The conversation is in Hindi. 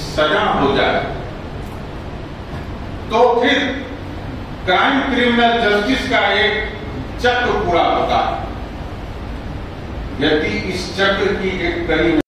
सजा हो जाए। तो फिर क्राइम क्रिमिनल जस्टिस का एक चक्र पूरा होता है। यदि इस चक्र की एक कड़ी